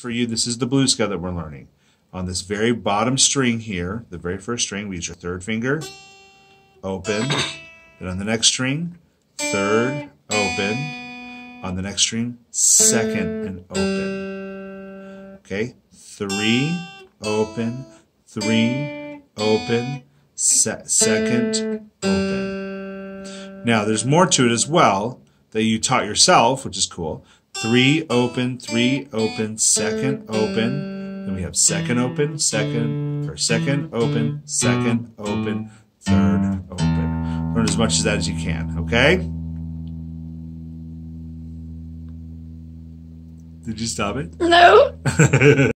for you. This is the blues scale that we're learning. On this very bottom string here, the very first string, we use your third finger, open. Then on the next string, third, open. On the next string, second and open. Okay, three, open, three, open, se second, open. Now, there's more to it as well that you taught yourself, which is cool. Three, open, three, open, second, open. Then we have second, open, second, or second, open, second, open, third, open. Learn as much of that as you can, okay? Did you stop it? No.